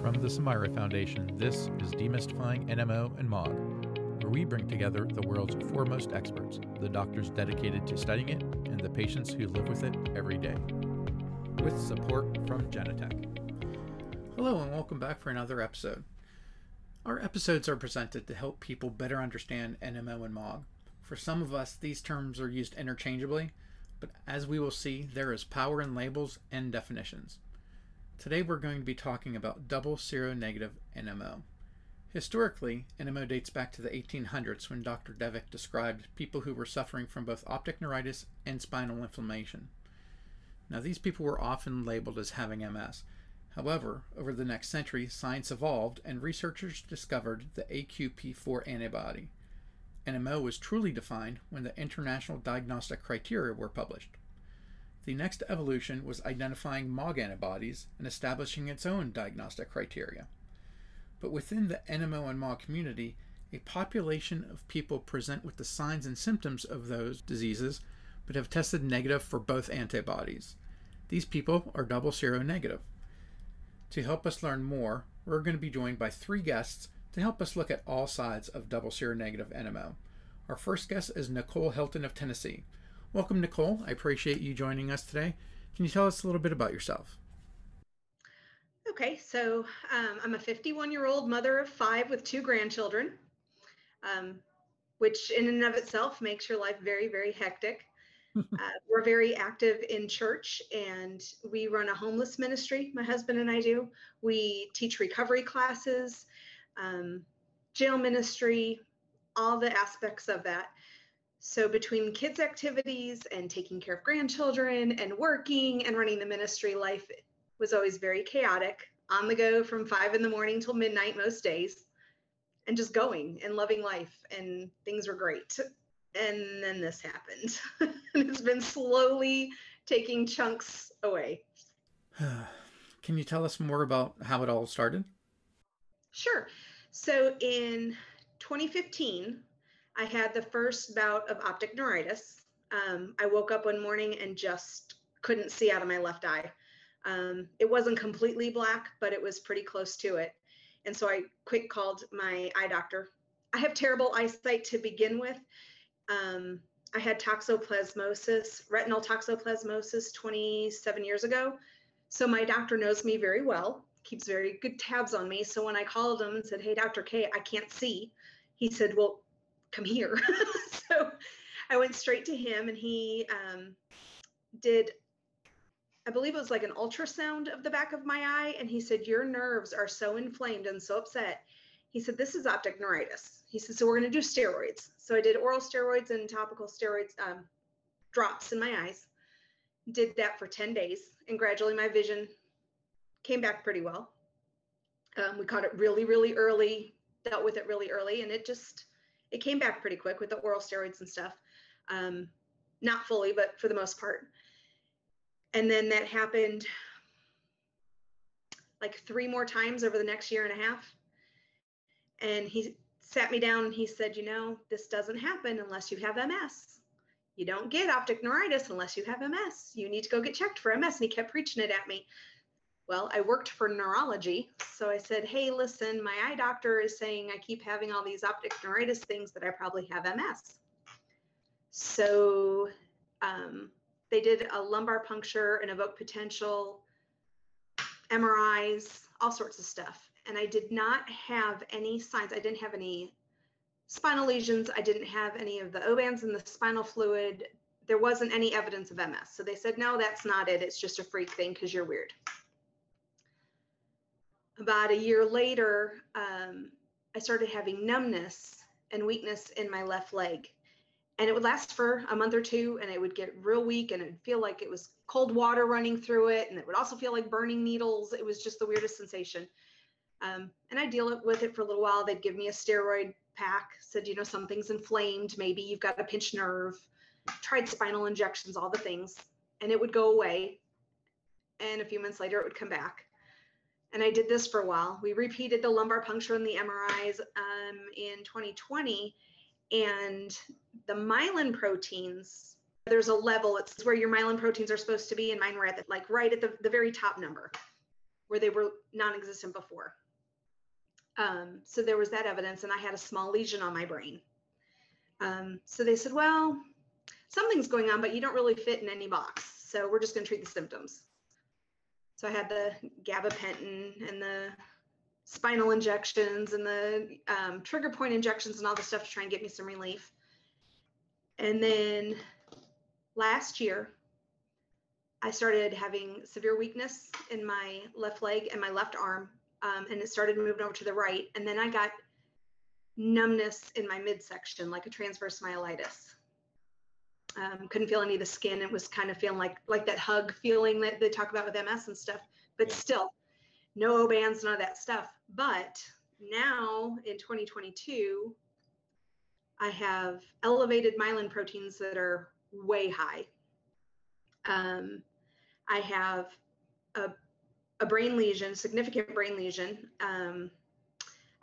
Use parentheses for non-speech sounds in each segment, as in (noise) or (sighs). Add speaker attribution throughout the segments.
Speaker 1: From the Sumaira Foundation, this is Demystifying NMO and MOG, where we bring together the world's foremost experts, the doctors dedicated to studying it, and the patients who live with it every day. With support from Genentech. Hello, and welcome back for another episode. Our episodes are presented to help people better understand NMO and MOG. For some of us, these terms are used interchangeably, but as we will see, there is power in labels and definitions. Today we're going to be talking about double seronegative NMO. Historically, NMO dates back to the 1800s when Dr. Devic described people who were suffering from both optic neuritis and spinal inflammation. Now, these people were often labeled as having MS. However, over the next century, science evolved and researchers discovered the AQP4 antibody. NMO was truly defined when the international diagnostic criteria were published. The next evolution was identifying MOG antibodies and establishing its own diagnostic criteria. But within the NMO and MOG community, a population of people present with the signs and symptoms of those diseases but have tested negative for both antibodies. These people are double seronegative. To help us learn more, we're going to be joined by three guests to help us look at all sides of double seronegative NMO. Our first guest is Nicole Helton of Tennessee. Welcome, Nicole. I appreciate you joining us today. Can you tell us a little bit about yourself?
Speaker 2: Okay, so um, I'm a 51 year old mother of five with two grandchildren, um, which in and of itself makes your life very, very hectic. (laughs) uh, we're very active in church and we run a homeless ministry, my husband and I do. We teach recovery classes, um, jail ministry, all the aspects of that. So, between kids' activities and taking care of grandchildren and working and running the ministry, life was always very chaotic, on the go from five in the morning till midnight most days, and just going and loving life. And things were great. And then this happened. (laughs) it's been slowly taking chunks away. (sighs)
Speaker 1: Can you tell us more about how it all started?
Speaker 2: Sure. So, in 2015, I had the first bout of optic neuritis. Um, I woke up one morning and just couldn't see out of my left eye. Um, it wasn't completely black, but it was pretty close to it. And so I quick called my eye doctor. I have terrible eyesight to begin with. Um, I had toxoplasmosis, retinal toxoplasmosis 27 years ago. So my doctor knows me very well, keeps very good tabs on me. So when I called him and said, Hey, Dr. K, I can't see, he said, Well, come here. (laughs) so I went straight to him and he um, did, I believe it was like an ultrasound of the back of my eye. And he said, Your nerves are so inflamed and so upset. He said, This is optic neuritis. He said, So we're going to do steroids. So I did oral steroids and topical steroids, um, drops in my eyes. Did that for 10 days. And gradually my vision came back pretty well. Um, we caught it really, really early, dealt with it really early, and it just it came back pretty quick with the oral steroids and stuff. Um, not fully, but for the most part. And then that happened like three more times over the next year and a half. And he sat me down and he said, You know, this doesn't happen unless you have MS. You don't get optic neuritis unless you have MS. You need to go get checked for MS. And he kept preaching it at me. Well, I worked for neurology. So I said, hey, listen, my eye doctor is saying I keep having all these optic neuritis things that I probably have MS. So um, they did a lumbar puncture, and evoked potential, MRIs, all sorts of stuff. And I did not have any signs. I didn't have any spinal lesions. I didn't have any of the O bands in the spinal fluid. There wasn't any evidence of MS. So they said, no, that's not it. It's just a freak thing because you're weird about a year later, um, I started having numbness and weakness in my left leg. And it would last for a month or two, and it would get real weak, and it'd feel like it was cold water running through it, and it would also feel like burning needles. It was just the weirdest sensation. Um, and I deal with it for a little while. They'd give me a steroid pack, said, you know, something's inflamed. Maybe you've got a pinched nerve. Tried spinal injections, all the things, and it would go away. And a few months later, it would come back and I did this for a while. We repeated the lumbar puncture and the MRIs um, in 2020, and the myelin proteins. There's a level. It's where your myelin proteins are supposed to be, and mine were at the, like right at the, the very top number. where they were non-existent before. Um, so there was that evidence, and I had a small lesion on my brain. Um, so they said, well, something's going on, but you don't really fit in any box. So we're just going to treat the symptoms. So I had the gabapentin and the spinal injections and the um, trigger point injections and all the stuff to try and get me some relief. And then last year, I started having severe weakness in my left leg and my left arm, um, and it started moving over to the right. And then I got numbness in my midsection, like a transverse myelitis. Um, couldn't feel any of the skin. It was kind of feeling like like that hug feeling that they talk about with MS and stuff. But yeah. still, no O bands, none of that stuff. But now in 2022, I have elevated myelin proteins that are way high. Um, I have a, a brain lesion, significant brain lesion. Um,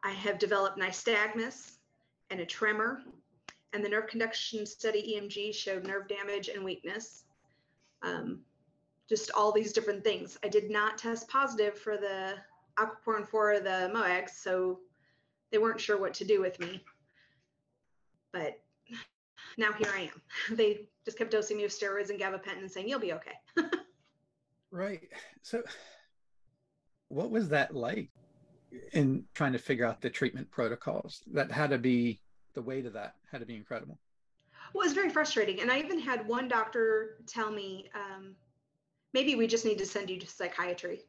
Speaker 2: I have developed nystagmus and a tremor, and the nerve conduction study EMG showed nerve damage and weakness. Um, just all these different things. I did not test positive for the aquaporin 4 the MOAGs, so they weren't sure what to do with me. But now here I am. (laughs) They just kept dosing me with steroids and gabapentin and saying, you'll be okay. (laughs)
Speaker 1: right. So, what was that like? in trying to figure out the treatment protocols. That had to be the weight of that had to be incredible.
Speaker 2: Well, it was very frustrating. And I even had one doctor tell me, um, maybe we just need to send you to psychiatry.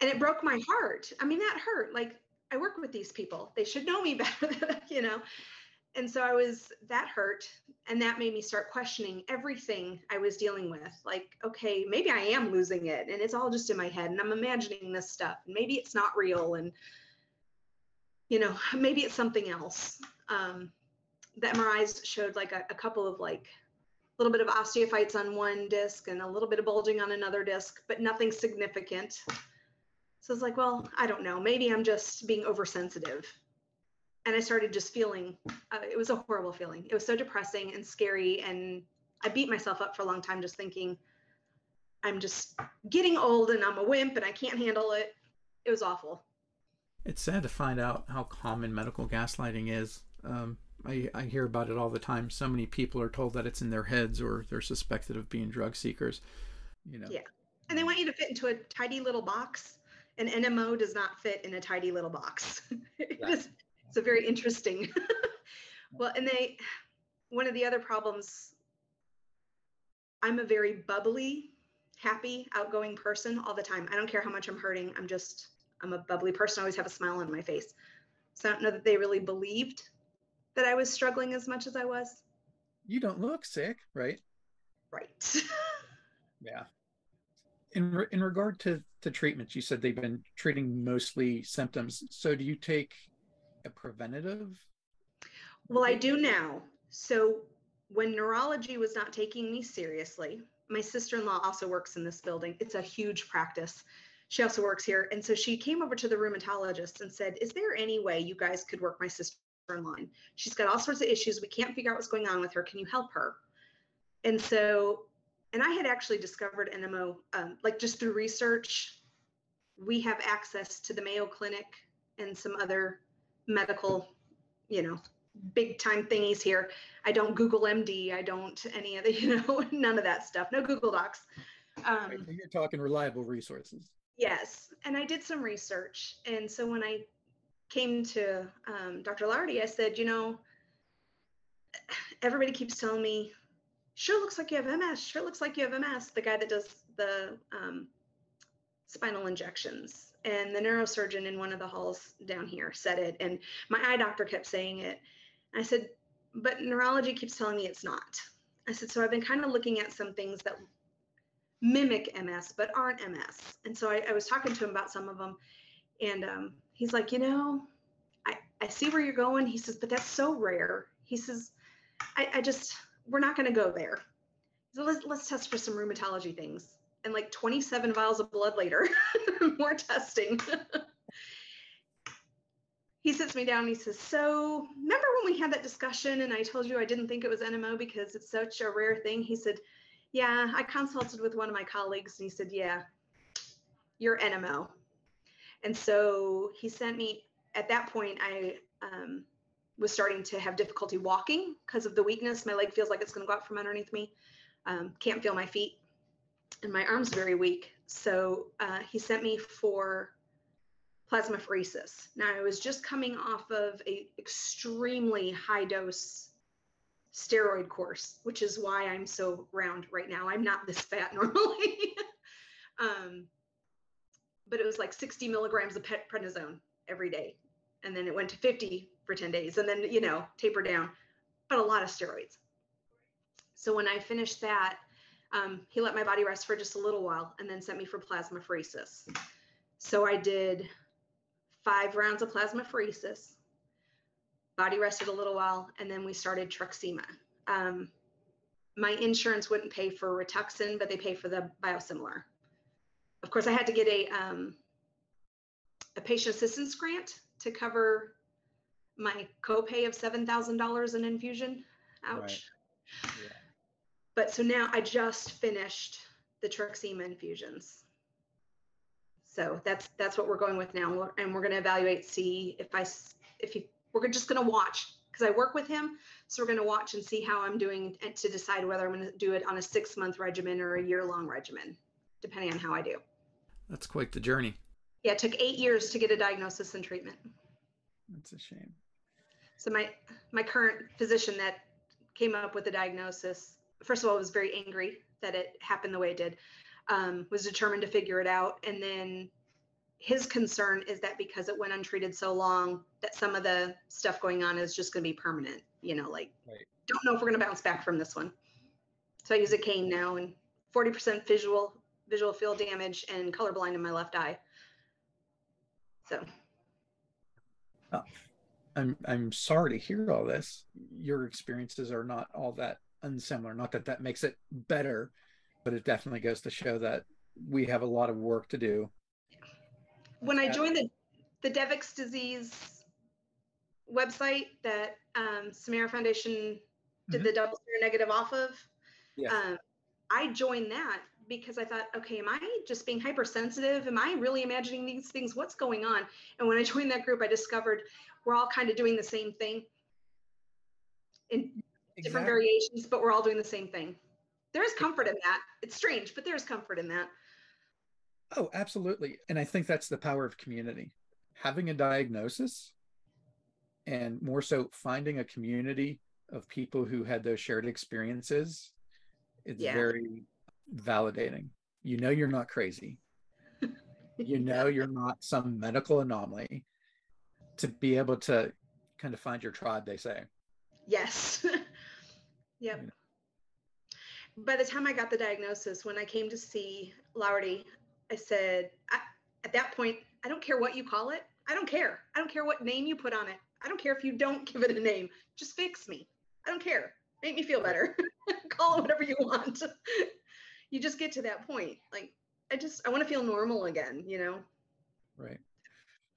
Speaker 2: And it broke my heart. I mean, that hurt. Like, I work with these people, they should know me (laughs) better, you know and so I was that hurt and that made me start questioning everything I was dealing with. Like, okay, maybe I am losing it and it's all just in my head and I'm imagining this stuff and maybe it's not real and you know, maybe it's something else. Um, the MRIs showed like a, a couple of like a little bit of osteophytes on one disc and a little bit of bulging on another disc, but nothing significant. So it's like, well, I don't know. Maybe I'm just being oversensitive and I started just feeling uh, it was a horrible feeling. It was so depressing and scary. And I beat myself up for a long time just thinking, I'm just getting old and I'm a wimp and I can't handle it. It was awful.
Speaker 3: It's sad to find out how common medical gaslighting is. Um, I, I hear about it all the time. So many people are told that it's in their heads or they're suspected of being drug seekers. You know.
Speaker 2: Yeah. And they want you to fit into a tidy little box. An NMO does not fit in a tidy little box. (laughs) it is a very interesting. (laughs) well, and they, one of the other problems, I'm a very bubbly, happy, outgoing person all the time. I don't care how much I'm hurting. I'm just, I'm a bubbly person. I always have a smile on my face. So I don't know that they really believed that I was struggling as much as I was.
Speaker 1: You don't look sick, right?
Speaker 2: Right. (laughs)
Speaker 1: yeah. In, re- in regard to the treatments, you said they've been treating mostly symptoms. So do you take a preventative?
Speaker 2: Well, I do now. So when neurology was not taking me seriously, my sister-in-law also works in this building. It's a huge practice. She also works here. And so she came over to the rheumatologist and said, Is there any way you guys could work my sister in line? She's got all sorts of issues. We can't figure out what's going on with her. Can you help her? And so, and I had actually discovered NMO, um, like just through research. We have access to the Mayo Clinic and some other medical, you know, big time thingies here. I don't Google MD. I don't any of the, (laughs) you know, none of that stuff. No Google Docs.
Speaker 1: Um, You're talking reliable resources.
Speaker 2: Yes. And I did some research. And so when I came to um, Dr. Lardy, I said, you know, everybody keeps telling me, sure looks like you have MS. Sure looks like you have MS. The guy that does the um, spinal injections and the neurosurgeon in one of the halls down here said it and my eye doctor kept saying it i said but neurology keeps telling me it's not i said so i've been kind of looking at some things that mimic ms but aren't ms and so i, I was talking to him about some of them and um, he's like you know I, I see where you're going he says but that's so rare he says i, I just we're not going to go there so let's, let's test for some rheumatology things and like 27 vials of blood later, (laughs) more testing. (laughs) he sits me down and he says, So, remember when we had that discussion and I told you I didn't think it was NMO because it's such a rare thing? He said, Yeah, I consulted with one of my colleagues and he said, Yeah. you're NMO. And so he sent me, at that point, I um, was starting to have difficulty walking because of the weakness. My leg feels like it's going to go out from underneath me. Um, can't feel my feet. And my arm's very weak. So uh, he sent me for plasmapheresis. Now I was just coming off of a extremely high dose steroid course, which is why I'm so round right now. I'm not this fat (laughs) normally. um, but it was like 60 milligrams of prednisone every day. And then it went to 50 for 10 days and then, you know, taper down, but a lot of steroids. So when I finished that, um, he let my body rest for just a little while and then sent me for plasmapheresis. So I did five rounds of plasmapheresis, body rested a little while, and then we started Truxima. Um, my insurance wouldn't pay for Rituxan, but they pay for the biosimilar. Of course, I had to get a um, a patient assistance grant to cover my copay of seven thousand dollars in infusion. Ouch. Right. Yeah. But so now I just finished the Truxima infusions. So that's that's what we're going with now, and we're going to evaluate, see if I if you we're just going to watch because I work with him, so we're going to watch and see how I'm doing to decide whether I'm going to do it on a six month regimen or a year long regimen, depending on how I do.
Speaker 1: That's quite the journey.
Speaker 2: Yeah, it took eight years to get a diagnosis and treatment.
Speaker 1: That's a shame.
Speaker 2: So my my current physician that came up with the diagnosis, first of all, was very angry that it happened the way it did um, was determined to figure it out. And then his concern is that because it went untreated so long, that some of the stuff going on is just going to be permanent. You know, like right. don't know if we're going to bounce back from this one. So I use a cane now, and 40% visual visual field damage and colorblind in my left eye. So.
Speaker 1: Oh, I'm I'm sorry to hear all this. Your experiences are not all that unsimilar. Not that that makes it better, but it definitely goes to show that we have a lot of work to do.
Speaker 2: When I joined the the Devic's disease website that um, Sumaira Foundation did mm-hmm. the double negative off of, yeah. um, I joined that because I thought, okay, am I just being hypersensitive? Am I really imagining these things? What's going on? And when I (laughs) joined that group, I discovered we're all kind of doing the same thing in exactly. different variations, but we're all doing the same thing there is comfort in that. It's strange, but there's comfort in that.
Speaker 1: Oh, absolutely. And I think that's the power of community. Having a diagnosis and more so finding a community of people who had those shared experiences, it's yeah. very validating. You know, you're not crazy. (laughs) you know, you're not some medical anomaly to be able to kind of find your tribe, they say.
Speaker 2: Yes. (laughs) yep. You know, by the time I got the diagnosis, when I came to see Laurdy, I said, I, at that point, I don't care what you call it. I don't care. I don't care what name you put on it. I don't care if you don't (laughs) give it a name. Just fix me. I don't care. Make me feel better. (laughs) call it whatever you want. (laughs) you just get to that point. Like, I just, I want to feel normal again, you know?
Speaker 1: Right.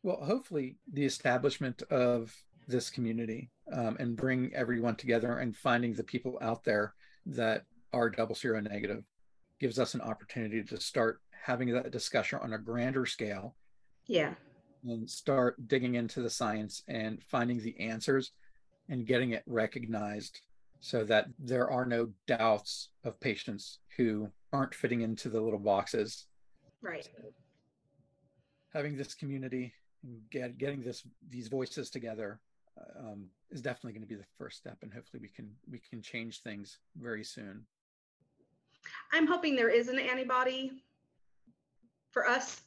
Speaker 1: Well, hopefully, the establishment of this community um, and bring everyone together and finding the people out there that are double seronegative gives us an opportunity to start having that discussion on a grander scale.
Speaker 2: Yeah.
Speaker 1: And start digging into the science and finding the answers and getting it recognized so that there are no doubts of patients who aren't fitting into the little boxes.
Speaker 2: Right.
Speaker 1: So having this community and get, getting this these voices together um, is definitely going to be the first step, and hopefully we can we can change things very soon.
Speaker 2: I'm hoping there is an antibody for us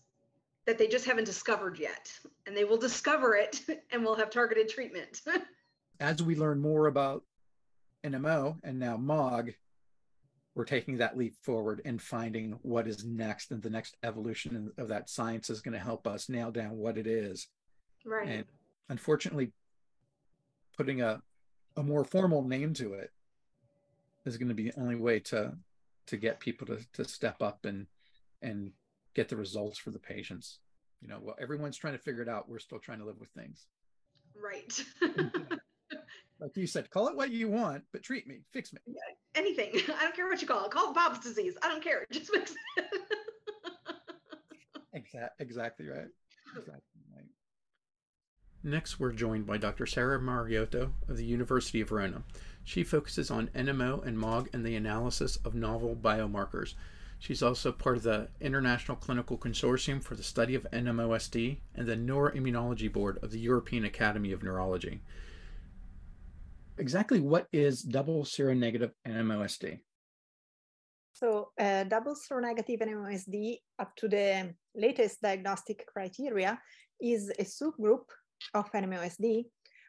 Speaker 2: that they just haven't discovered yet. And they will discover it (laughs) and we'll have targeted treatment. (laughs)
Speaker 1: As we learn more about NMO and now MOG, we're taking that leap forward and finding what is next. And the next evolution of that science is going to help us nail down what it is.
Speaker 2: Right.
Speaker 1: And unfortunately, putting a, a more formal name to it is going to be the only way to to get people to, to step up and and get the results for the patients you know well everyone's trying to figure it out we're still trying to live with things
Speaker 2: right (laughs)
Speaker 1: like you said call it what you want but treat me fix me
Speaker 2: yeah, anything (laughs) i don't care what you call it call it bob's disease i don't care just fix it
Speaker 1: Exactly, exactly right. Exactly right.
Speaker 3: Next, we're joined by Dr. Sara Mariotto of the University of Verona. She focuses on NMO and MOG and the analysis of novel biomarkers. She's also part of the International Clinical Consortium for the Study of NMOSD and the Neuroimmunology Board of the European Academy of Neurology.
Speaker 1: Exactly what is double seronegative NMOSD?
Speaker 4: So, uh, double seronegative NMOSD, up to the latest diagnostic criteria, is a subgroup of NMOSD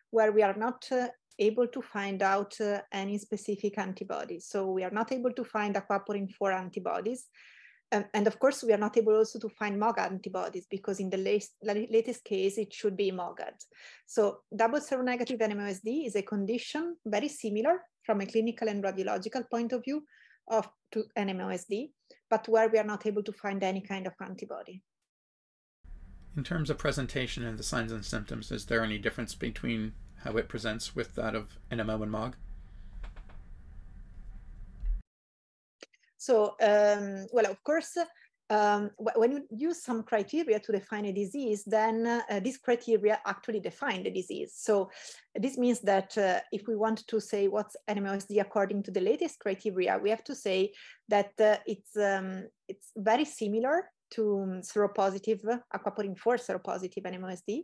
Speaker 4: where we are not uh, able to find out uh, any specific antibodies. So we are not able to find aquaporin 4 antibodies. Um, and of course, we are not able also to find MOG antibodies because in the latest, latest case, it should be MOGAD. So double seronegative NMOSD is a condition very similar from a clinical and radiological point of view of to NMOSD, but where we are not able to find any kind of antibody.
Speaker 3: In terms of presentation and the signs and symptoms, is there any difference between how it presents with that of NMO and MOG?
Speaker 4: So, um, well, of course, um, when you use some criteria to define a disease, then uh, these criteria actually define the disease. So this means that uh, if we want to say what's NMOSD according to the latest criteria, we have to say that uh, it's um, it's very similar to um, seropositive, aquaporin 4 seropositive NMOSD,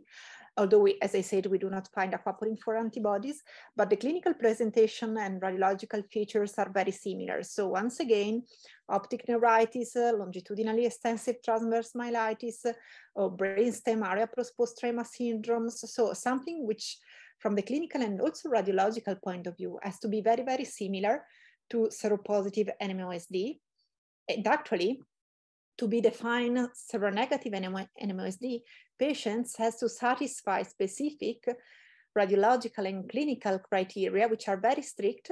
Speaker 4: although we, as I said, we do not find aquaporin 4 antibodies, but the clinical presentation and radiological features are very similar. So once again, optic neuritis, uh, longitudinally extensive transverse myelitis, uh, or brainstem area postrema syndromes. So something which from the clinical and also radiological point of view has to be very, very similar to seropositive NMOSD. And actually, to be defined seronegative NMOSD, patients has to satisfy specific radiological and clinical criteria, which are very strict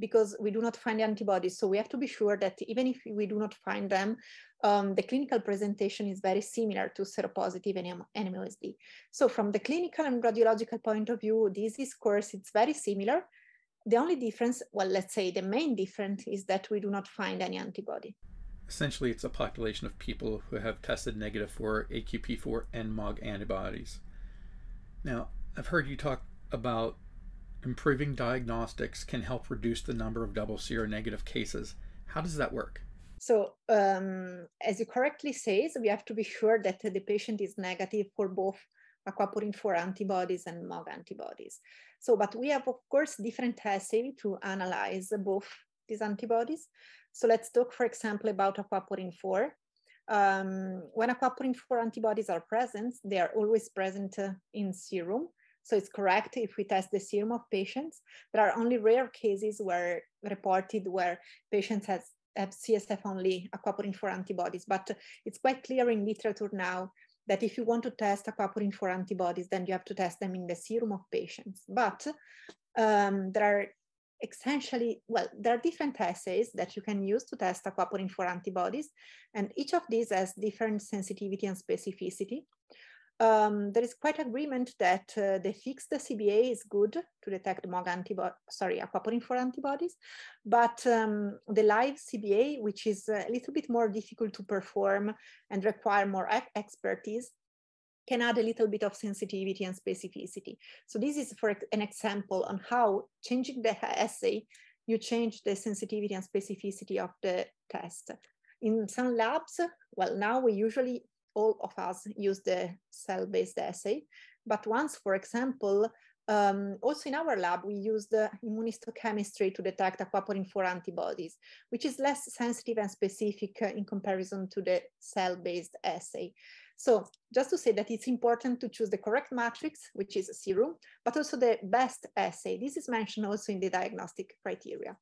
Speaker 4: because we do not find antibodies. So we have to be sure that even if we do not find them, um, the clinical presentation is very similar to seropositive NMOSD. So from the clinical and radiological point of view, disease course, it's very similar. The only difference, well, let's say the main difference is that we do not find any antibody
Speaker 3: essentially it's a population of people who have tested negative for AQP4 and MOG antibodies. Now, I've heard you talk about improving diagnostics can help reduce the number of double seronegative cases. How does that work?
Speaker 4: So, um, as you correctly say, so we have to be sure that the patient is negative for both aquaporin 4 antibodies and MOG antibodies. So, but we have, of course, different assays to analyze both these antibodies. So let's talk, for example, about aquaporin 4. Um, when aquaporin 4 antibodies are present, they are always present uh, in serum. So it's correct if we test the serum of patients. There are only rare cases where reported where patients has, have CSF only aquaporin 4 antibodies, but it's quite clear in literature now that if you want to test aquaporin 4 antibodies, then you have to test them in the serum of patients. But um, there are essentially, well, there are different assays that you can use to test aquaporin 4 antibodies, and each of these has different sensitivity and specificity. Um, there is quite agreement that uh, the fixed CBA is good to detect MOG antibody, sorry, aquaporin 4 antibodies, but um, the live CBA, which is a little bit more difficult to perform and require more expertise, can add a little bit of sensitivity and specificity. So this is for an example on how changing the assay, you change the sensitivity and specificity of the test. In some labs, well, now we usually, all of us use the cell-based assay, but once, for example, um, also in our lab, we use the immunohistochemistry to detect aquaporin 4 antibodies, which is less sensitive and specific uh, in comparison to the cell-based assay. So just to say that it's important to choose the correct matrix, which is serum, but also the best assay. This is mentioned also in the diagnostic criteria.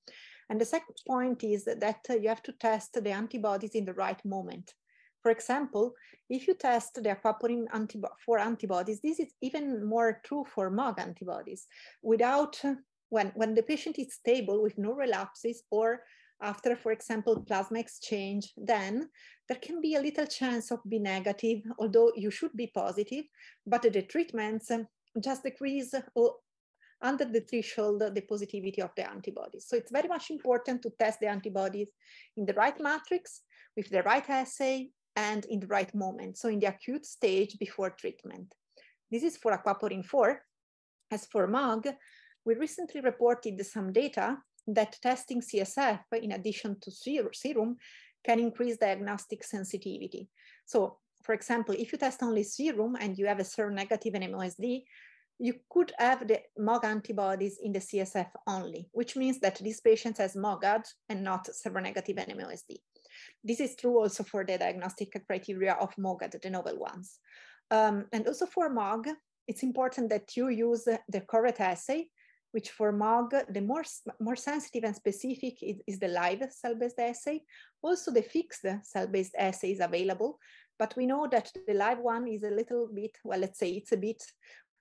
Speaker 4: And the second point is that you have to test the antibodies in the right moment. For example, if you test the aquaporin 4 antibodies, this is even more true for MOG antibodies. Without, when, when the patient is stable with no relapses or after, for example, plasma exchange, then there can be a little chance of be negative, although you should be positive, but the treatments um, just decrease or under the threshold the positivity of the antibodies. So it's very much important to test the antibodies in the right matrix, with the right assay, and in the right moment, so in the acute stage before treatment. This is for aquaporin 4. As for MOG, we recently reported some data that testing CSF in addition to serum can increase diagnostic sensitivity. So for example, if you test only serum and you have a serum seronegative NMOSD, you could have the MOG antibodies in the CSF only, which means that this patient has MOGAD and not seronegative NMOSD. This is true also for the diagnostic criteria of MOGAD, the novel ones. Um, and also for MOG, it's important that you use the correct assay, which for MOG, the more, more sensitive and specific is, is the live cell-based assay. Also the fixed cell-based assay is available, but we know that the live one is a little bit, well, let's say it's a bit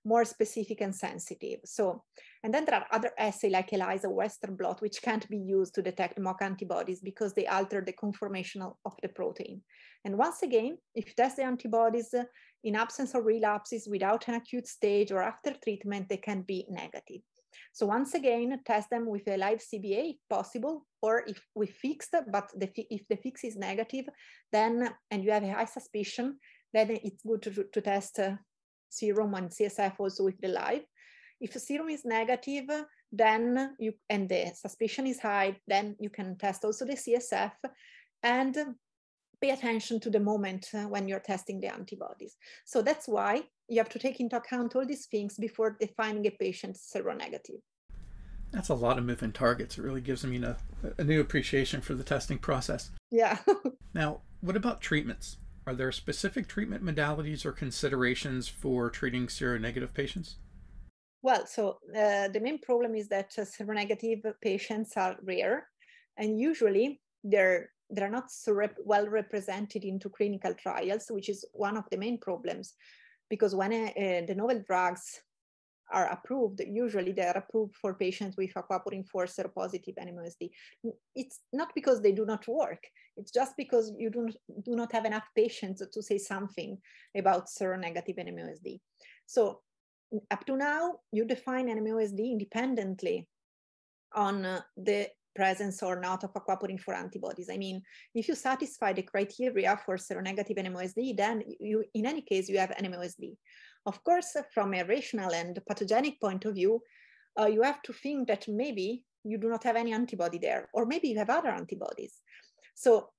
Speaker 4: more specific and sensitive. So, and then there are other assays like ELISA Western blot, which can't be used to detect MOG antibodies because they alter the conformation of the protein. And once again, if you test the antibodies uh, in absence of relapses without an acute stage or after treatment, they can be negative. So once again, test them with a live CBA if possible, or if we fixed, but the, if the fix is negative, then, and you have a high suspicion, then it's good to, to test uh, serum and CSF also with the live. If the serum is negative, then you, and the suspicion is high, then you can test also the CSF and pay attention to the moment uh, when you're testing the antibodies. So that's why you have to take into account all these things before defining a patient seronegative.
Speaker 1: That's a lot of moving targets. It really gives me a, a new appreciation for the testing process.
Speaker 4: Yeah. (laughs)
Speaker 1: now, what about treatments? Are there specific treatment modalities or considerations for treating seronegative patients?
Speaker 4: Well, so uh, the main problem is that uh, seronegative patients are rare, and usually they're they're not so rep- well represented into clinical trials, which is one of the main problems, because when uh, the novel drugs are approved, usually they are approved for patients with aquaporin 4 seropositive NMOSD. It's not because they do not work, it's just because you do not, do not have enough patients to say something about seronegative NMOSD. So up to now, you define NMOSD independently on uh, the presence or not of aquaporin 4 antibodies. I mean, if you satisfy the criteria for seronegative NMOSD, then you, in any case, you have NMOSD. Of course, from a rational and pathogenic point of view, uh, you have to think that maybe you do not have any antibody there, or maybe you have other antibodies. So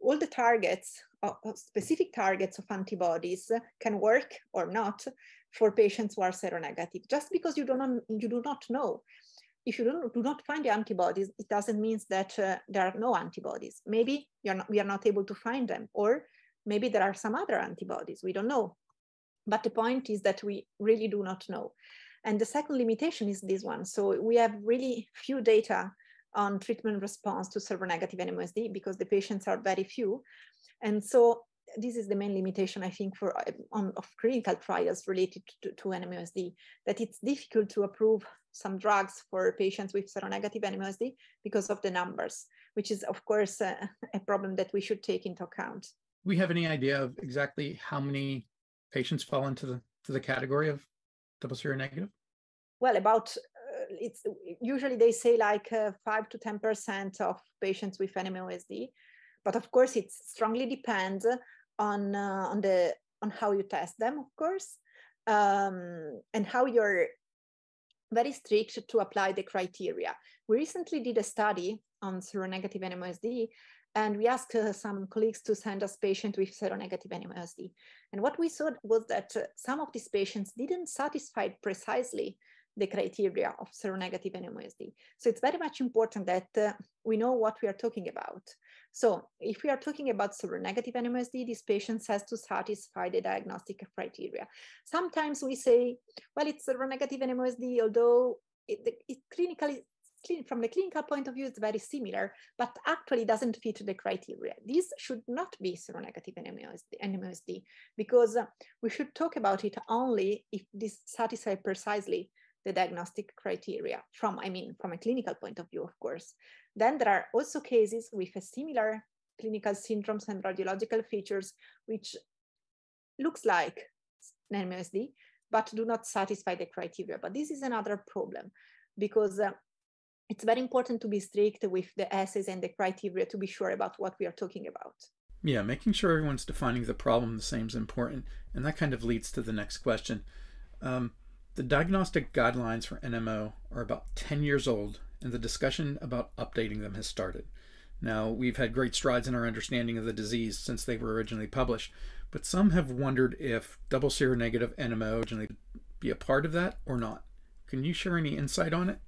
Speaker 4: all the targets, uh, specific targets of antibodies can work or not for patients who are seronegative, just because you, do not, you do not know. If you don't, do not find the antibodies, it doesn't mean that uh, there are no antibodies. Maybe not, we are not able to find them, or maybe there are some other antibodies, we don't know. But the point is that we really do not know. And the second limitation is this one. So we have really few data on treatment response to seronegative NMOSD because the patients are very few. And so this is the main limitation, I think, for uh, on, of clinical trials related to, to NMOSD, that it's difficult to approve some drugs for patients with seronegative NMOSD because of the numbers, which is, of course, a, a problem that we should take into account.
Speaker 1: We have any idea of exactly how many patients fall into the to the category of double seronegative?
Speaker 4: Well, about it's usually they say like uh, five to ten percent of patients with NMOSD, but of course it strongly depends on uh, on the on how you test them, of course, um, and how you're very strict to apply the criteria. We recently did a study on seronegative NMOSD, and we asked uh, some colleagues to send us patients with seronegative NMOSD. And what we saw was that uh, some of these patients didn't satisfy precisely the criteria of seronegative NMOSD. So it's very much important that uh, we know what we are talking about. So if we are talking about seronegative NMOSD, these patients has to satisfy the diagnostic criteria. Sometimes we say, well, it's seronegative NMOSD, although it, it clinically from the clinical point of view, it's very similar, but actually doesn't fit the criteria. This should not be seronegative NMOSD, because we should talk about it only if this satisfies precisely the diagnostic criteria from, I mean, from a clinical point of view, of course. Then there are also cases with a similar clinical syndromes and radiological features, which looks like NMOSD, but do not satisfy the criteria. But this is another problem because uh, it's very important to be strict with the assays and the criteria to be sure about what we are talking about.
Speaker 1: Yeah, making sure everyone's defining the problem the same is important. And that kind of leads to the next question. Um, the diagnostic guidelines for NMO are about 10 years old, and the discussion about updating them has started. Now, we've had great strides in our understanding of the disease since they were originally published, but some have wondered if double seronegative NMO originally be a part of that or not. Can you share any insight on it?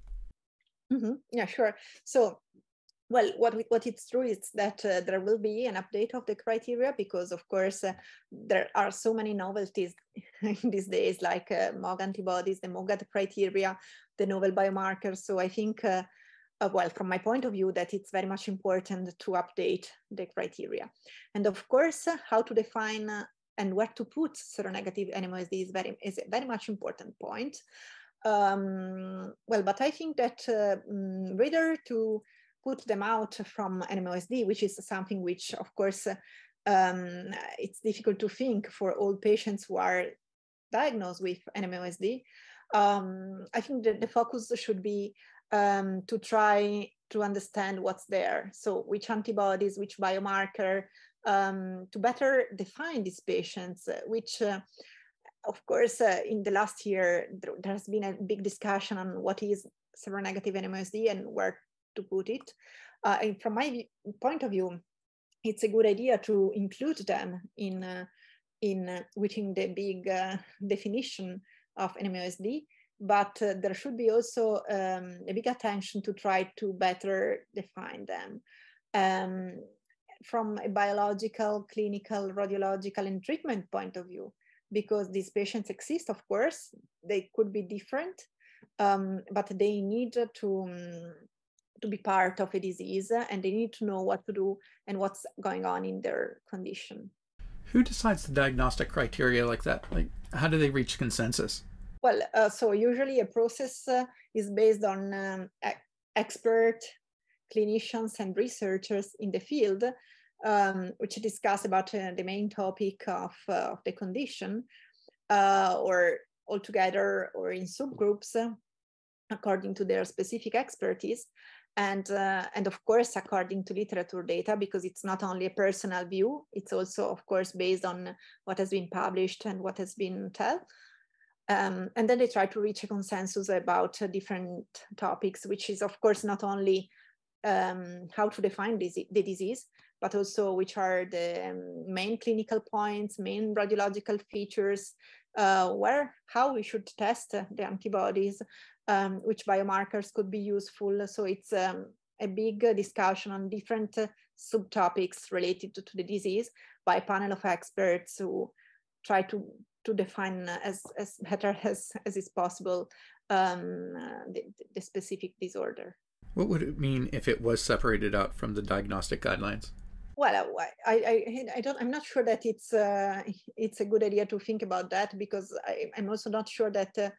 Speaker 4: Mm-hmm. Yeah, sure. So well, what we, what it's true is that uh, there will be an update of the criteria because, of course, uh, there are so many novelties (laughs) these days, like uh, MOG antibodies, the MOGAD criteria, the novel biomarkers. So I think, uh, uh, well, from my point of view, that it's very much important to update the criteria. And of course, uh, how to define and where to put seronegative NMOSD is very is a very much important point. Um, well, but I think that um, rather to put them out from NMOSD, which is something which, of course, um, it's difficult to think for all patients who are diagnosed with NMOSD. Um, I think that the focus should be um, to try to understand what's there. So which antibodies, which biomarker, um, to better define these patients, uh, which uh, of course, uh, in the last year, there, there, has been a big discussion on what is seronegative NMOSD and where to put it. Uh, and from my point of view, it's a good idea to include them in, uh, in uh, within the big uh, definition of NMOSD, but uh, there should be also um, a big attention to try to better define them. Um, from a biological, clinical, radiological, and treatment point of view, because these patients exist, of course, they could be different, um, but they need to, um, to be part of a disease and they need to know what to do and what's going on in their condition.
Speaker 1: Who decides the diagnostic criteria like that? Like, how do they reach consensus?
Speaker 4: Well, uh, so usually a process uh, is based on um, expert clinicians and researchers in the field, um, which discuss about uh, the main topic of, uh, of the condition, uh, or altogether or in subgroups according to their specific expertise and uh, and of course according to literature data because it's not only a personal view it's also of course based on what has been published and what has been told um, and then they try to reach a consensus about uh, different topics which is of course not only um, how to define the disease but also which are the um, main clinical points main radiological features uh, where how we should test the antibodies um, which biomarkers could be useful. So it's um, a big uh, discussion on different uh, subtopics related to, to, the disease by a panel of experts who try to, to define as, as better (laughs) as, as is possible um, uh, the, the specific disorder.
Speaker 1: What would it mean if it was separated out from the diagnostic guidelines?
Speaker 4: Well, I, I, I don't. I'm not sure that it's uh, it's a good idea to think about that because I, am also not sure that uh,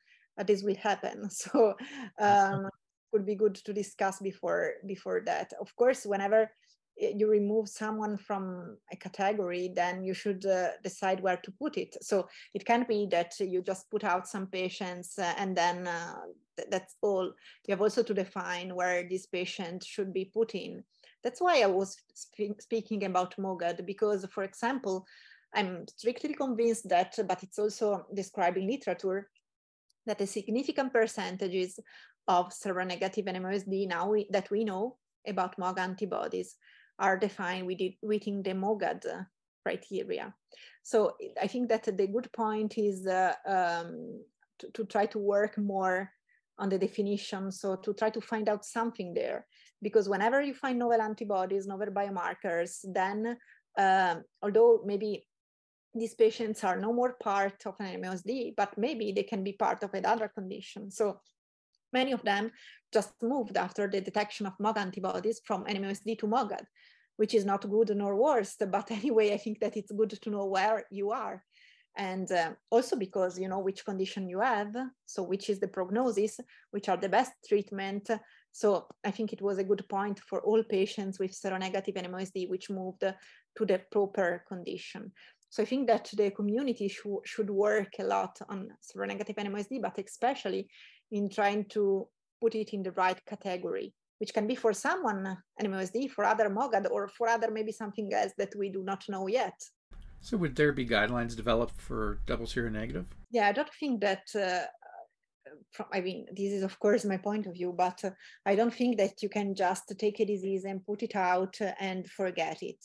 Speaker 4: this will happen. (laughs) So um, would be good to discuss before before that. Of course, whenever you remove someone from a category, then you should uh, decide where to put it. So it can't be that you just put out some patients uh, and then uh, th that's all. You have also to define where this patient should be put in. That's why I was sp speaking about MOGAD, because, for example, I'm strictly convinced that, but it's also described in literature, that a significant percentages of seronegative NMOSD now we, that we know about MOG antibodies are defined within the MOGAD criteria. So I think that the good point is uh, um, to, to, try to work more on the definition. So to try to find out something there, because whenever you find novel antibodies, novel biomarkers, then um, although maybe these patients are no more part of an NMOSD, but maybe they can be part of another condition. So many of them just moved after the detection of MOG antibodies from NMOSD to MOGAD, which is not good nor worse. (laughs) But anyway, I think that it's good to know where you are. And uh, also because you know which condition you have, so which is the prognosis, which are the best treatment. So I think it was a good point for all patients with seronegative NMOSD, which moved to the proper condition. So I think that the community sh should work a lot on seronegative NMOSD, but especially in trying to put it in the right category which can be for someone NMOSD, for other MOGAD, or for other maybe something else that we do not know yet.
Speaker 1: So, would there be guidelines developed for double seronegative?
Speaker 4: Yeah, I don't think that. Uh, from, I mean, this is of course my point of view, but uh, I don't think that you can just take a disease and put it out and forget it.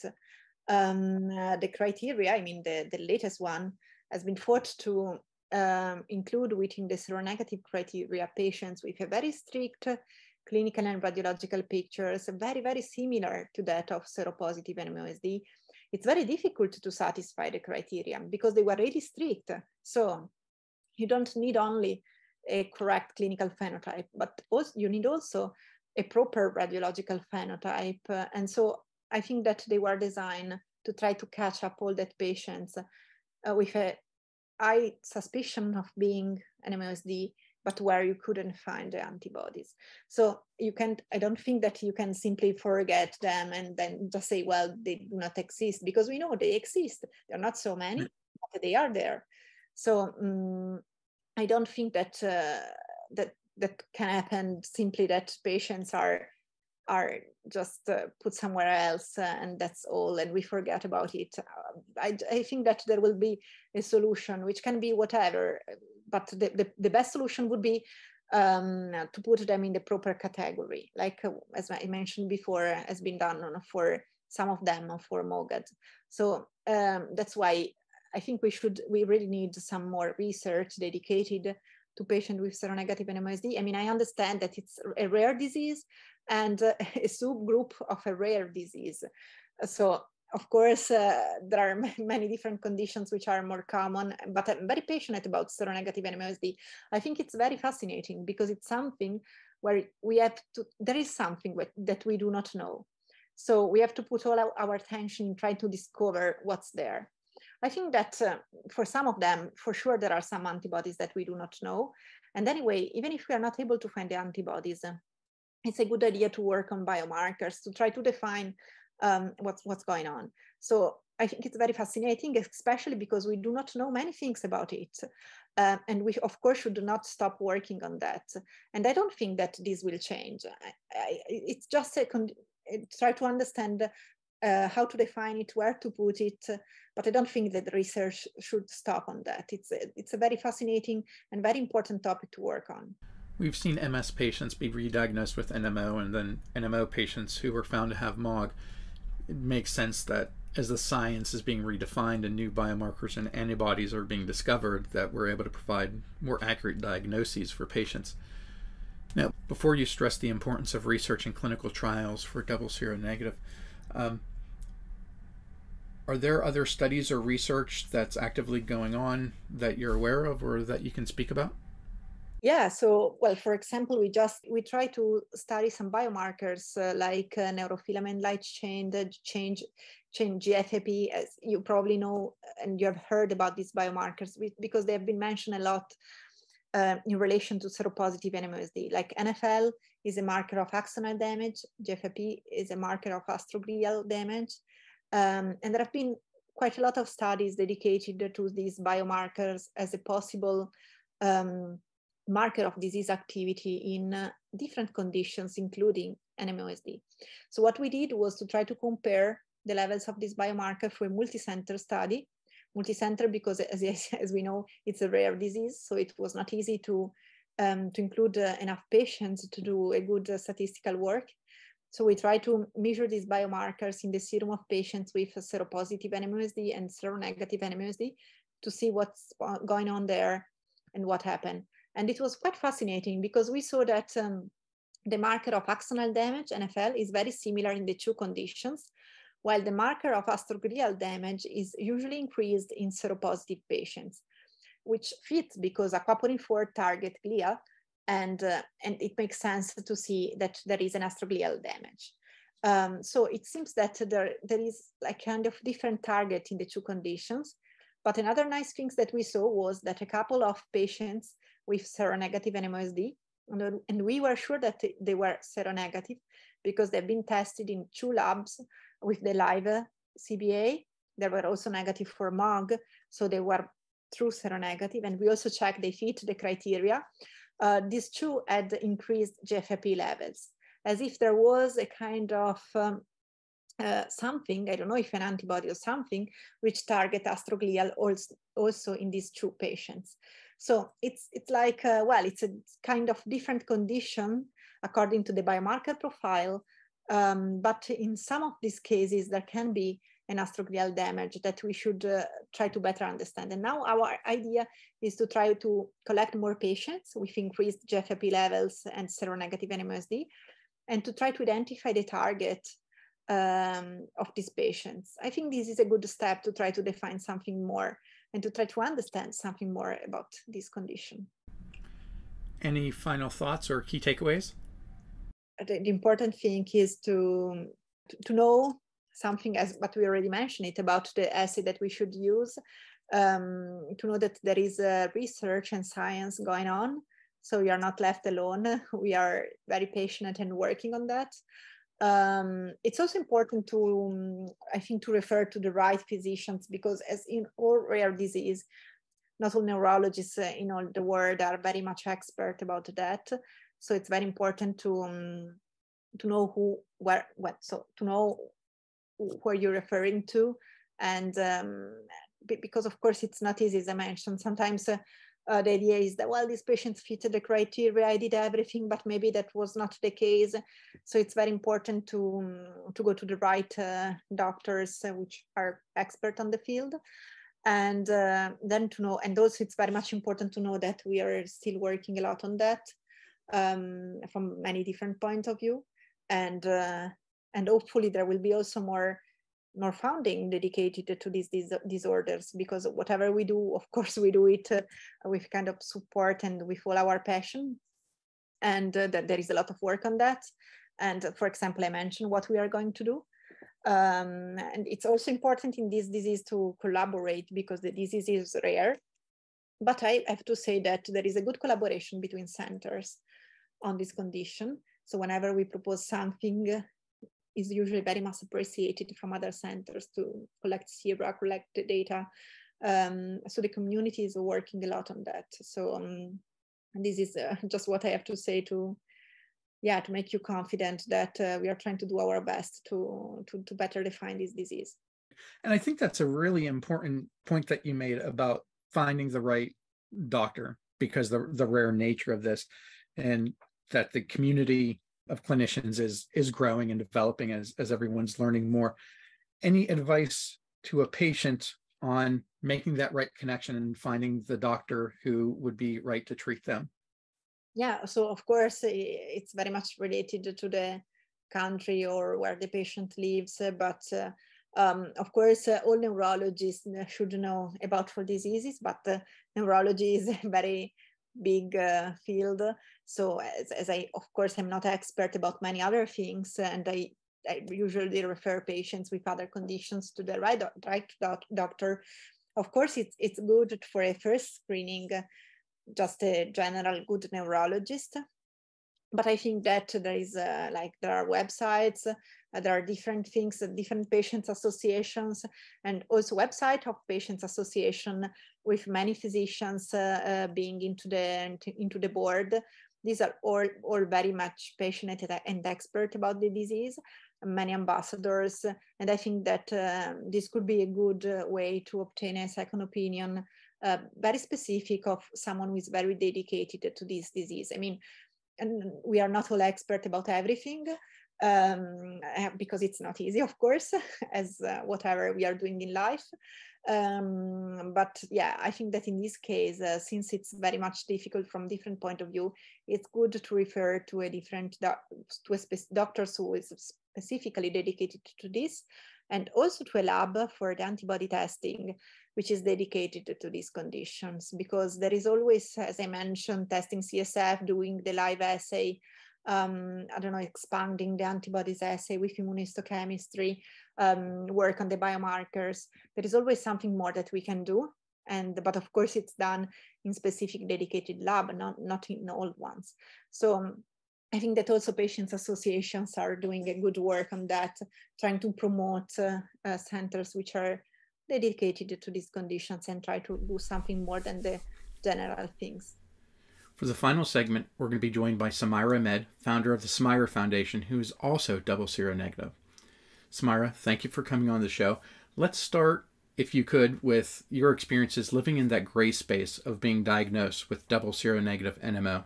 Speaker 4: Um, uh, the criteria, I mean, the, the latest one has been thought to um, include within the seronegative criteria patients with a very strict clinical and radiological pictures, very, very similar to that of seropositive NMOSD. It's very difficult to satisfy the criteria because they were really strict. So you don't need only a correct clinical phenotype, but also you need also a proper radiological phenotype. And so I think that they were designed to try to catch up all that patients uh, with a high suspicion of being NMOSD, but where you couldn't find the antibodies. So you can't, I don't think that you can simply forget them and then just say, well, they do not exist because we know they exist. They're not so many, but they are there. So um, I don't think that uh, that that can happen simply that patients are are just uh, put somewhere else uh, and that's all and we forget about it uh, I, I think that there will be a solution which can be whatever but the, the, the best solution would be um, to put them in the proper category like uh, as i mentioned before has been done for some of them for mogad so um, that's why I think we should, we really need some more research dedicated to patients with seronegative NMOSD. I mean, I understand that it's a rare disease and (laughs) a subgroup of a rare disease. So of course, uh, there are (laughs) many different conditions which are more common, but I'm very passionate about seronegative NMOSD. I think it's very fascinating because it's something where we have to, there is something that we do not know. So we have to put all our, attention in trying to discover what's there. I think that uh, for some of them, for sure, there are some antibodies that we do not know. And anyway, even if we are not able to find the antibodies, uh, it's a good idea to work on biomarkers to try to define um, what's what's going on. So I think it's very fascinating, especially because we do not know many things about it. Uh, and we, of course, should not stop working on that. And I don't think that this will change. I, I, it's just a try to understand uh, how to define it, where to put it. But I don't think that research should stop on that. It's a, it's a very fascinating and very important topic to work on.
Speaker 1: We've seen MS patients be re-diagnosed with NMO and then NMO patients who were found to have MOG. It makes sense that as the science is being redefined and new biomarkers and antibodies are being discovered, that we're able to provide more accurate diagnoses for patients. Now, before you stress the importance of research and clinical trials for double seronegative, um, are there other studies or research that's actively going on that you're aware of or that you can speak about?
Speaker 4: Yeah, so well, for example, we just we try to study some biomarkers uh, like uh, neurofilament light chain, the change, change GFAP, as you probably know, and you have heard about these biomarkers because they have been mentioned a lot uh, in relation to seropositive NMOSD. Like NFL is a marker of axonal damage, GFAP is a marker of astroglial damage, um, and there have been quite a lot of studies dedicated to these biomarkers as a possible um, marker of disease activity in uh, different conditions, including NMOSD. So what we did was to try to compare the levels of this biomarker for a multi-center study. Multi-center because (laughs) as, as we know, it's a rare disease, so it was not easy to, um, to include uh, enough patients to do a good uh, statistical work. So we try to measure these biomarkers in the serum of patients with seropositive NMOSD and seronegative NMOSD to see what's going on there and what happened. And it was quite fascinating because we saw that um, the marker of axonal damage, NFL, is very similar in the two conditions, while the marker of astroglial damage is usually increased in seropositive patients, which fits because aquaporin 4 target glia and, uh, and it makes sense to see that there is an astroglial damage. Um, so it seems that there, there is a kind of different target in the two conditions. But another nice thing that we saw was that a couple of patients with seronegative NMOSD, and we were sure that they were seronegative because they've been tested in two labs with the live CBA. They were also negative for MOG, so they were true seronegative. And we also checked they fit the criteria uh, these two had increased GFAP levels. as if there was a kind of um, uh, something, I don't know if an antibody or something, which target astroglial also, also in these two patients. So it's, it's like, uh, well, it's a kind of different condition according to the biomarker profile. Um, but in some of these cases, there can be an astroglial damage that we should uh, try to better understand. And now our idea is to try to collect more patients with increased GFAP levels and seronegative NMOSD, and to try to identify the target um, of these patients. I think this is a good step to try to define something more and to try to understand something more about this condition.
Speaker 1: Any final thoughts or key takeaways?
Speaker 4: The, the important thing is to, to know something as but we already mentioned it about the assay that we should use um, to know that there is uh, research and science going on so we are not left alone (laughs) we are very patient and working on that um, it's also important to um, i think to refer to the right physicians because as in all rare disease not all neurologists uh, in all the world are very much expert about that. So it's very important to um, to know who where what so to know who you're referring to. And um, because of course it's not easy as i mentioned sometimes uh, uh, the idea is that well these patients fitted the criteria i did everything but maybe that was not the case. So it's very important to um, to go to the right uh, doctors uh, which are expert on the field. And uh, then to know and also it's very much important to know that we are still working a lot on that um, from many different points of view. And uh, and hopefully there will be also more more funding dedicated to these, these disorders because whatever we do of (laughs) course we do it uh, with kind of support and with all our passion. And uh, there is a lot of work on that. And uh, for example i mentioned what we are going to do. Um, and it's also important in this disease to collaborate because the disease is rare. But i have to say that there is a good collaboration between centers on this condition. So whenever we propose something is usually very much appreciated from other centers to collect sera, collect the data. Um, so the community is working a lot on that. So um, this is uh, (laughs) just what I have to say to, yeah, to make you confident that uh, we are trying to do our best to, to, to better define this disease.
Speaker 1: And I think that's a really important point that you made about finding the right doctor because the the rare nature of this and that the community of clinicians is is growing and developing as as everyone's learning more any advice to a patient on making that right connection and finding the doctor who would be right to treat them
Speaker 4: yeah so of course it's very much related to the country or where the patient lives but uh, um, of course, uh, all neurologists should know about four diseases, but uh, neurology is (laughs) a very big uh, field. So as, as, I, of course, I'm not an expert about many other things, and I, I usually refer patients with other conditions to the right, right doc, doctor. Of course, it's, it's good for a first screening, just a general good neurologist. But I think that there is uh, like there are websites, uh, there are different things, uh, different patients associations, and also website of patients association with many physicians being into the into the board. These are all, all very much passionate and expert about the disease, many ambassadors. And I think that uh, this could be a good uh, way to obtain a second opinion, uh, very specific of someone who is very dedicated to this disease. I mean, and we are not all expert about everything, um, because it's not easy, of course, (laughs) as uh, whatever we are doing in life. Um, but yeah, I think that in this case, uh, since it's very much difficult from different point of view, it's good to refer to a different to a spe- doctors who is specifically dedicated to this, and also to a lab for the antibody testing, which is dedicated to these conditions. Because there is always, as I mentioned, testing CSF, doing the live assay um, I don't know, expanding the antibodies assay with immunohistochemistry, um, work on the biomarkers. There is always something more that we can do. And but of course it's done in specific dedicated lab, not, not in all ones. So um, I think that also patients associations are doing a good work on that, trying to promote uh, uh, centers which are dedicated to these conditions and try to do something more than the general things
Speaker 1: For the final segment, we're going to be joined by Sumaira Ahmed, founder of the Sumaira Foundation, who is also double seronegative. Sumaira, thank you for coming on the show. Let's start, if you could, with your experiences living in that gray space of being diagnosed with double seronegative NMO.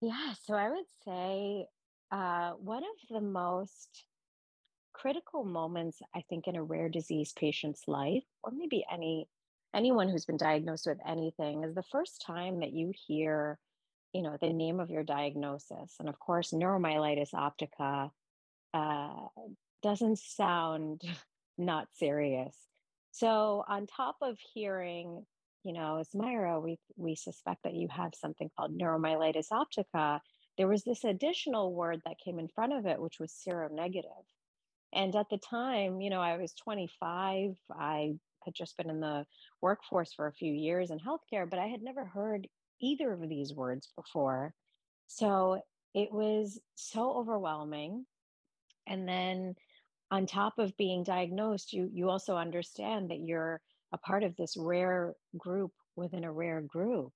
Speaker 5: Yeah, so I would say uh, one of the most critical moments, I think, in a rare disease patient's life, or maybe any anyone who's been diagnosed with anything, is the first time that you hear, you know, the name of your diagnosis. And of course, neuromyelitis optica uh, doesn't sound (laughs) not serious. So on top of hearing, you know, Sumaira, we we suspect that you have something called neuromyelitis optica. There was this additional word that came in front of it, which was seronegative. And at the time, you know, I was 25. I had just been in the workforce for a few years in healthcare, but I had never heard either of these words before. So it was so overwhelming. And then on top of being diagnosed, you you also understand that you're a part of this rare group within a rare group.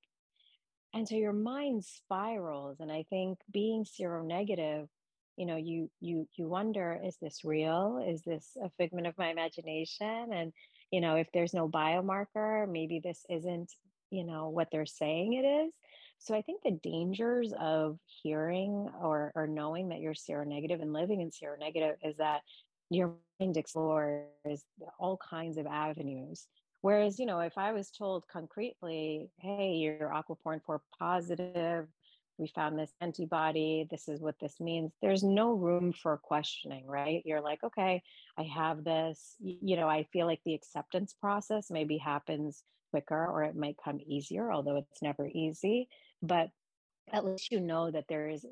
Speaker 5: And so your mind spirals. And I think being seronegative, you know, you you you wonder, is this real? Is this a figment of my imagination? And, you know, if there's no biomarker, maybe this isn't, you know, what they're saying it is. So I think the dangers of hearing or or knowing that you're seronegative and living in seronegative is that your mind explores all kinds of avenues. Whereas, you know, if I was told concretely, hey, you're aquaporin 4 positive, we found this antibody, this is what this means, there's no room for questioning, right? You're like, okay, I have this. You know, I feel like the acceptance process maybe happens quicker or it might come easier, although it's never easy. But at least you know that there is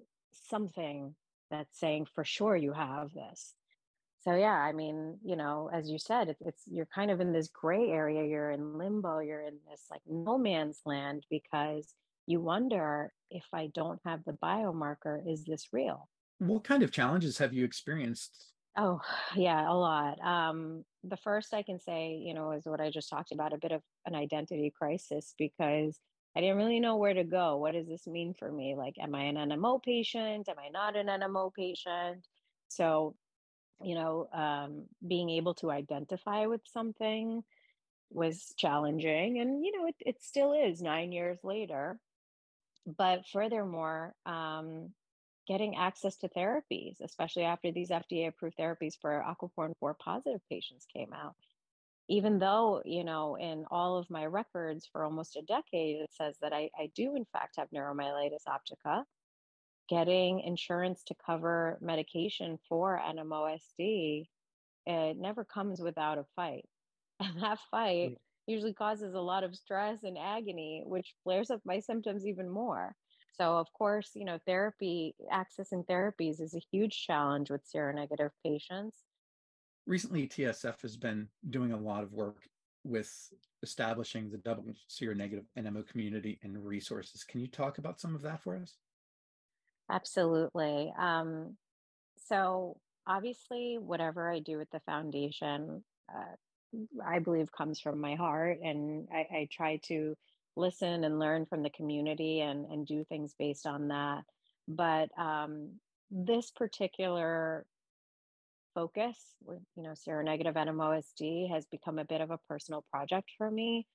Speaker 5: something that's saying for sure you have this so yeah i mean you know as you said it's, it's you're kind of in this gray area you're in limbo you're in this like no man's land because you wonder if i don't have the biomarker is this real
Speaker 1: what kind of challenges have you experienced
Speaker 5: oh (sighs) yeah a lot um the first i can say you know is what i just talked about a bit of an identity crisis because I didn't really know where to go. What does this mean for me? Like, am I an NMO patient? Am I not an NMO patient? So you know, um, being able to identify with something was challenging. And, you know, it, it still is nine years later. But furthermore, um, getting access to therapies, especially after these FDA approved therapies for aquaporin 4 positive patients came out. Even though, you know, in all of my records for almost a decade, it says that I, I do, in fact, have neuromyelitis optica getting insurance to cover medication for NMOSD, it never comes without a fight. And (laughs) that fight usually causes a lot of stress and agony, which flares up my symptoms even more. So, of course, you know, therapy, accessing therapies is a huge challenge with seronegative patients.
Speaker 1: Recently, TSF has been doing a lot of work with establishing the double seronegative NMO community and resources. Can you talk about some of that for us?
Speaker 5: Absolutely. Um, so, obviously, whatever I do with the foundation, uh, I believe comes from my heart, and I, I, try to listen and learn from the community and, and do things based on that. But um, this particular focus you know, seronegative NMOSD has become a bit of a personal project for me,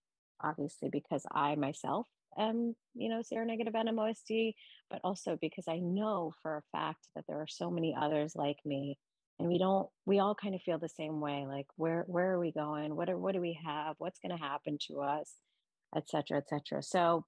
Speaker 5: obviously, because I myself am, you know, seronegative NMOSD, but also because I know for a fact that there are so many others like me. And we don't, we all kind of feel the same way. Like, where, where are we going? What, are, what do we have? What's going to happen to us? Et cetera, et cetera. So,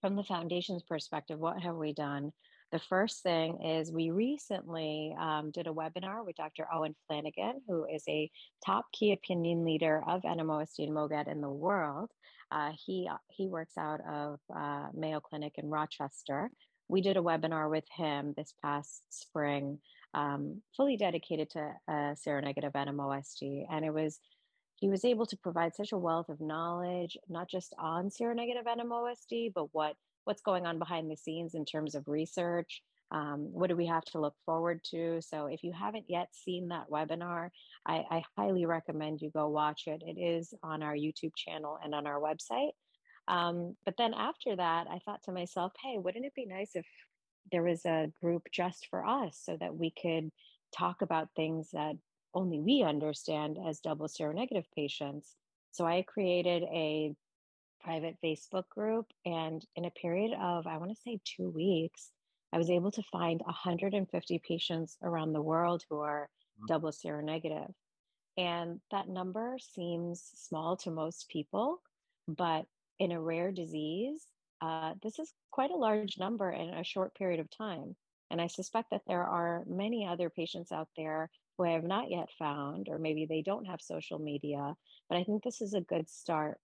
Speaker 5: from the foundation's perspective, what have we done? The first thing is we recently um, did a webinar with Dr. Eoin Flanagan, who is a top key opinion leader of NMOSD and MOGAD in the world. Uh, he uh, he works out of uh, Mayo Clinic in Rochester. We did a webinar with him this past spring, um, fully dedicated to uh, seronegative NMOSD, and it was he was able to provide such a wealth of knowledge, not just on seronegative NMOSD, but what what's going on behind the scenes in terms of research, um, what do we have to look forward to? So, if you haven't yet seen that webinar, I, I highly recommend you go watch it. It is on our YouTube channel and on our website. Um, but then after that, I thought to myself, hey, wouldn't it be nice if there was a group just for us so that we could talk about things that only we understand as double seronegative patients? So I created a private Facebook group, and in a period of, I want to say, two weeks, I was able to find 150 patients around the world who are mm. double seronegative. And that number seems small to most people, but in a rare disease, uh, this is quite a large number in a short period of time. And I suspect that there are many other patients out there who I have not yet found, or maybe they don't have social media, but I think this is a good start.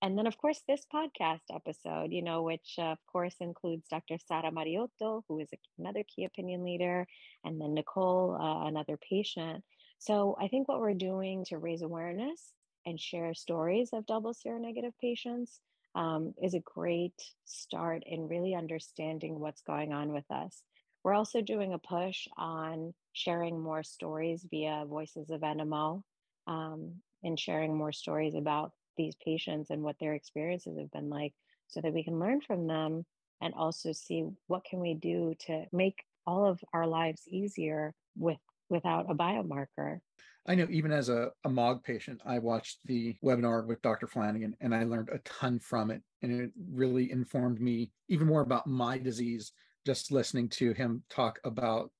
Speaker 5: And then, of course, this podcast episode, you know, which uh, of course includes Dr. Sara Mariotto, who is another key opinion leader, and then Nicole, uh, another patient. So I think what we're doing to raise awareness and share stories of double seronegative patients um, is a great start in really understanding what's going on with us. We're also doing a push on sharing more stories via Voices of NMO um, and sharing more stories about these patients and what their experiences have been like so that we can learn from them and also see what can we do to make all of our lives easier with without a biomarker.
Speaker 1: I know even as a, a MOG patient, I watched the webinar with Dr. Flanagan and I learned a ton from it. And it really informed me even more about my disease, just listening to him talk about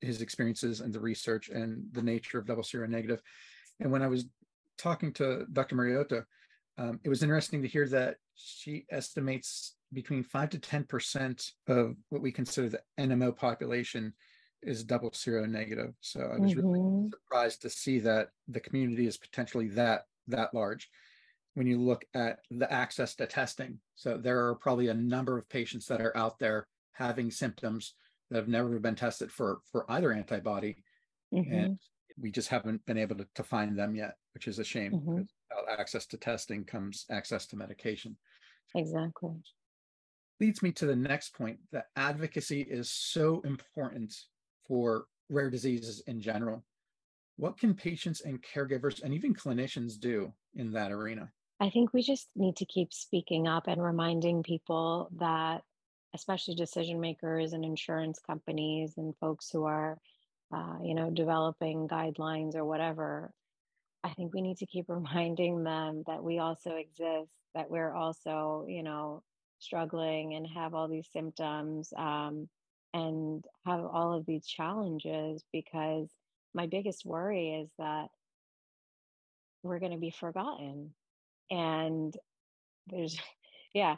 Speaker 1: his experiences and the research and the nature of double seronegative. And when I was talking to Dr. Mariotto, um, it was interesting to hear that she estimates between 5 to 10% of what we consider the NMO population is double seronegative. So I was mm-hmm. really surprised to see that the community is potentially that that large. When you look at the access to testing, so there are probably a number of patients that are out there having symptoms that have never been tested for for either antibody, mm-hmm. and we just haven't been able to, to find them yet, which is a shame. Mm-hmm. Without access to testing comes access to medication.
Speaker 5: Exactly.
Speaker 1: Leads me to the next point that advocacy is so important for rare diseases in general. What can patients and caregivers and even clinicians do in that arena?
Speaker 5: I think we just need to keep speaking up and reminding people that, especially decision makers and insurance companies and folks who are, uh, you know, developing guidelines or whatever, I think we need to keep (laughs) reminding them that we also exist, that we're also, you know, struggling and have all these symptoms. Um, and have all of these challenges because my biggest worry is that we're going to be forgotten. And there's (laughs) yeah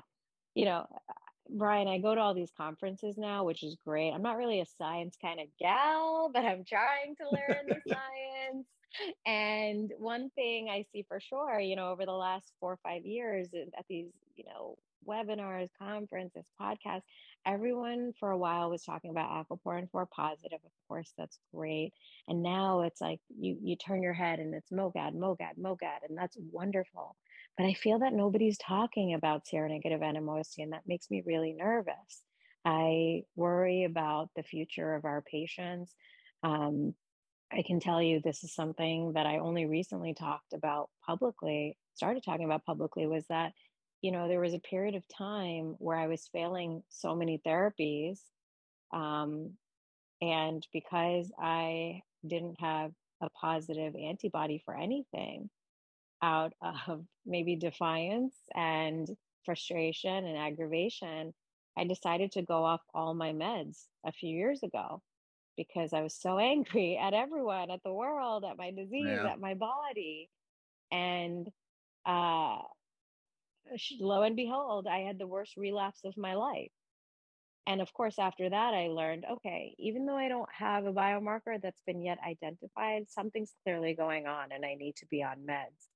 Speaker 5: you know brian i go to all these conferences now which is great. I'm not really a science kind of gal but i'm trying to learn the (laughs) science. And one thing i see for sure you know over the last four or five years at these you know webinars, conferences, podcasts. Everyone for a while was talking about aquaporin 4 positive. Of course, that's great. And now it's like you you turn your head and it's MOGAD, MOGAD, MOGAD, and that's wonderful. But I feel that nobody's talking about seronegative NMOSD, and that makes me really nervous. I worry about the future of our patients. Um, I can tell you this is something that I only recently talked about publicly, started talking about publicly, was that you know, there was a period of time where I was failing so many therapies. Um, and because I didn't have a positive antibody for anything out (laughs) of maybe defiance and frustration and aggravation, I decided to go off all my meds a few years ago because I was so (laughs) angry at everyone, at the world, at my disease, yeah. at my body. And uh, Uh, lo and behold, I had the worst relapse of my life. And of course, after that, I learned okay, even though I don't have a biomarker that's been yet identified, something's clearly going on and I need to be on meds.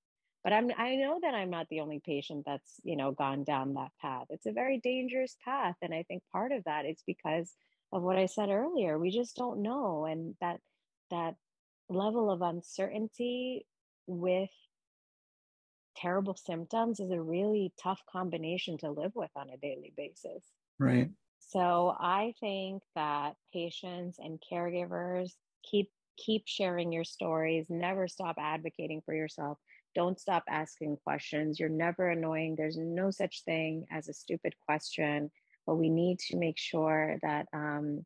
Speaker 5: But I'm, I know that I'm not the only patient that's, you know, gone down that path. It's a very dangerous path. And I think part of that is because of what I said earlier. We just don't know. And that, that level of uncertainty with terrible symptoms is a really tough combination to live with on a daily basis.
Speaker 1: Right.
Speaker 5: So I think that patients and caregivers keep keep sharing your stories, never stop advocating for yourself don't stop asking questions. You're never annoying. There's no such thing as a stupid question, but we need to make sure that um,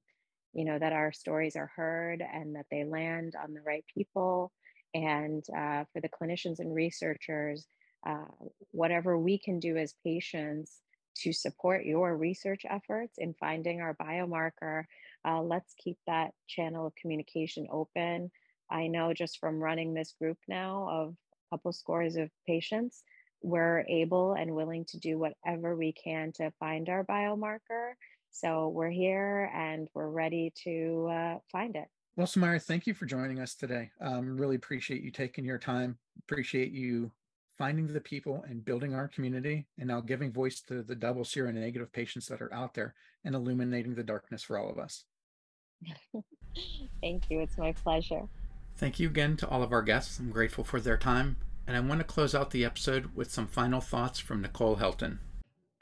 Speaker 5: you know that our stories are heard and that they land on the right people. And uh, for the clinicians and researchers, uh, whatever we can do as patients to support your research efforts in finding our biomarker, uh, let's keep that channel of communication open. I know just from running this group now of a couple scores of patients, we're able and willing to do whatever we can to find our biomarker. So we're here and we're ready to uh, find it.
Speaker 1: Well, Sumaira, thank you for joining us today. Um, really appreciate you taking your time. Appreciate you finding the people and building our community and now giving voice to the double seronegative patients that are out there and illuminating the darkness for all of us. (laughs)
Speaker 5: Thank you. It's my pleasure.
Speaker 3: Thank you again to all of our guests. I'm grateful for their time. And I want to close out the episode with some final thoughts from Nicole Helton.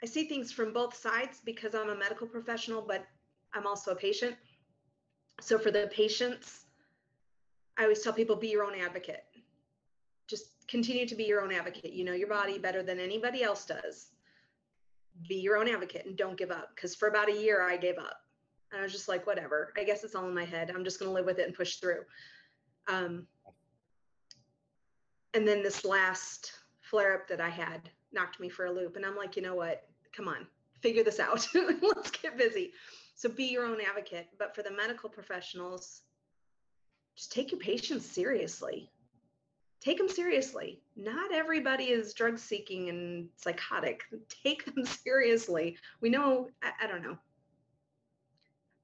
Speaker 2: I see things from both sides because I'm a medical professional, but I'm also a patient. So for the patients, I always tell people be your own advocate. Just continue to be your own advocate. You know your body better than anybody else does. Be your own advocate and don't give up. Because for about a year, I gave up. And I was just like, whatever. I guess it's all in my head. I'm just going to live with it and push through. Um, and then this last flare up that I had knocked me for a loop. And I'm like, you know what? Come on, figure this out. (laughs) Let's get busy. So be your own advocate. But for the medical professionals, just take your patients seriously. Take them seriously. Not everybody is drug seeking and psychotic. Take them (laughs) seriously. We know, I, I don't know.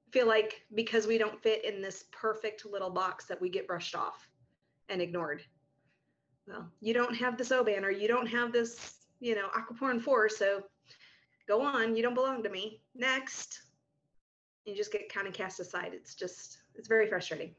Speaker 2: I feel like because we don't fit in this perfect little box that we get brushed off and ignored well, you don't have this O-band or you don't have this, you know, aquaporin 4, so go on, you don't belong to me. Next. You just get kind of cast aside. It's just, it's very frustrating.